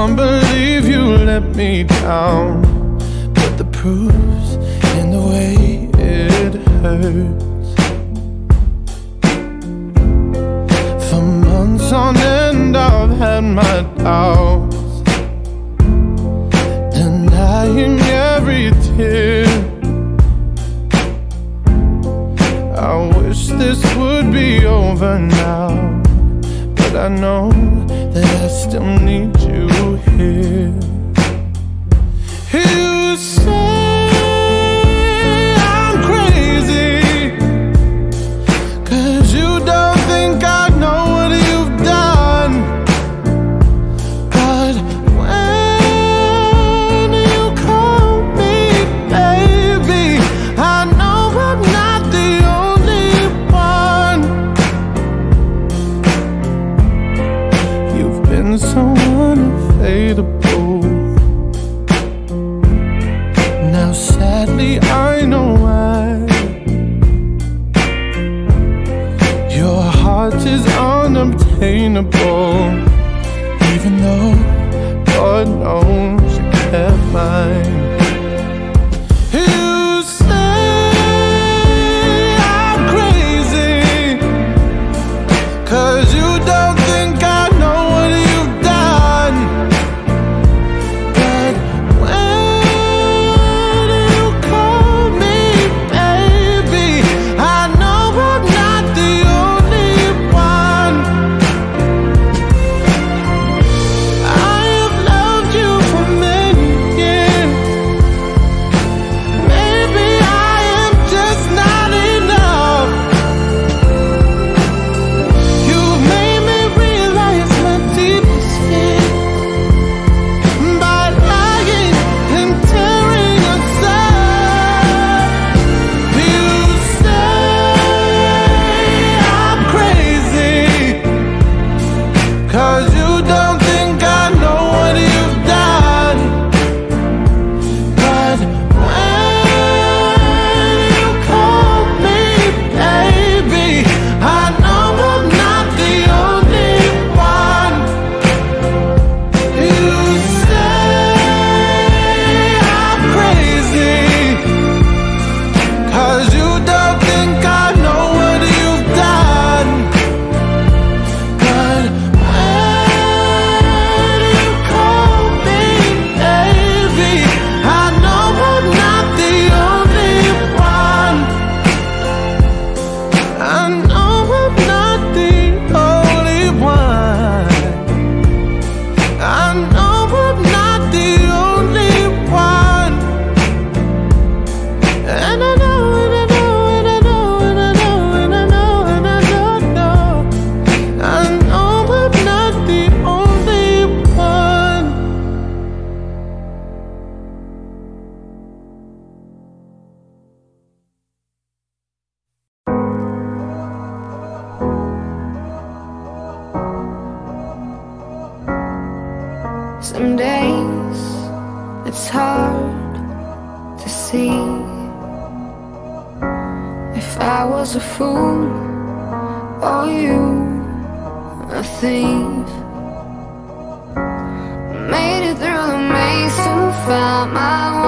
can't believe you let me down. But the proof's in the way it hurts. For months on end, I've had my doubts, denying every tear. I wish this would be over now, but I know. touch is unobtainable. Even though God knows you kept mine hard to see. If I was a fool, or you a thief, made it through the maze to find my way.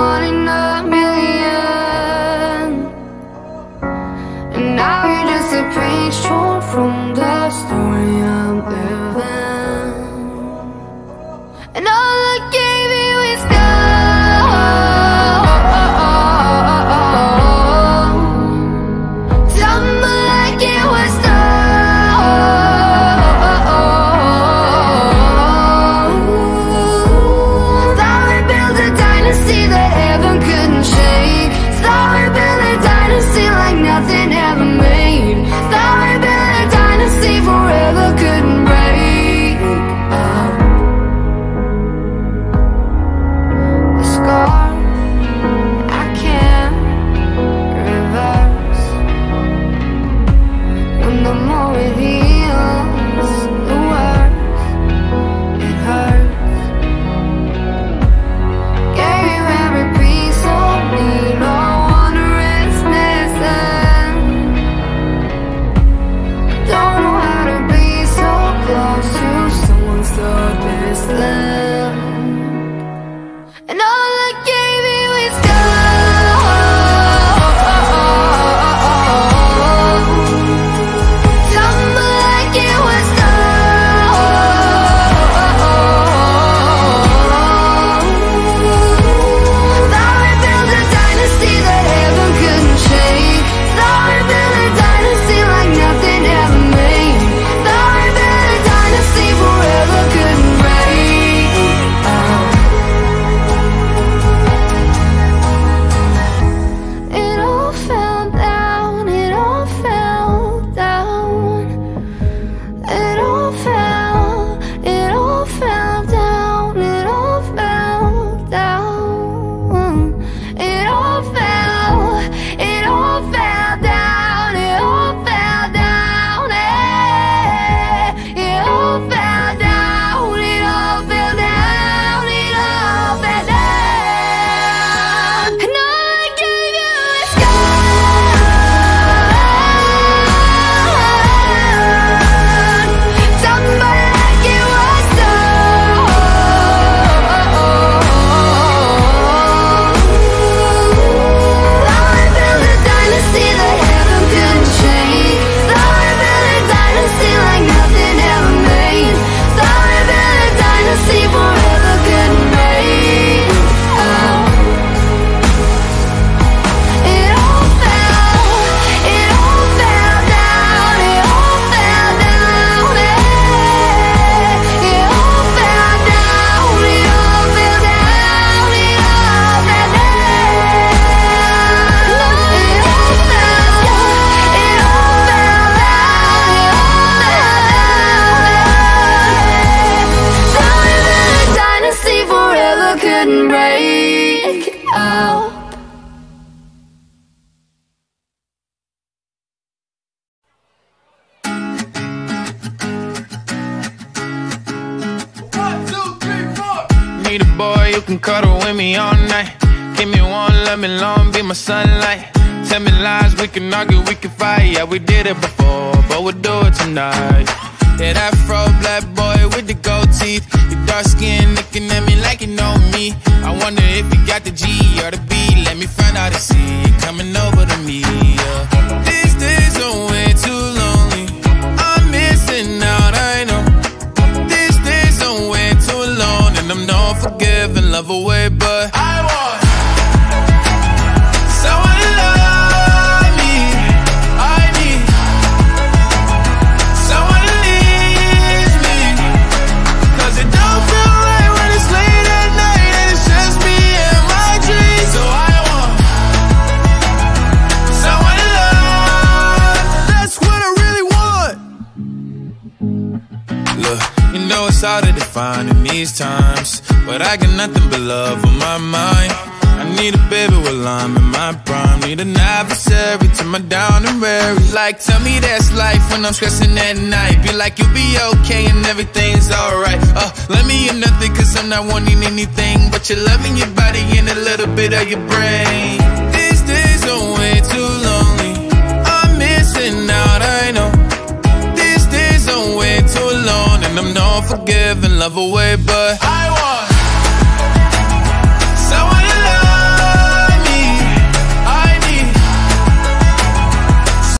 And all boy, you can cuddle with me all night. Give me one, let me long, be my sunlight. Tell me lies, we can argue, we can fight. Yeah, we did it before, but we'll do it tonight. Yeah, that fro black boy with the gold teeth. Your dark skin looking at me like you know me. I wonder if you got the G or the B. Let me find out and see you coming over to me. Define in these times, but I got nothing but love on my mind. I need a baby while I'm in my prime. Need an adversary to my down and weary. Like, tell me that's life when I'm stressing at night. Be like, you'll be okay and everything's alright. Uh, let me in nothing cause I'm not wanting anything. But you're loving your body and a little bit of your brain. Love away, but I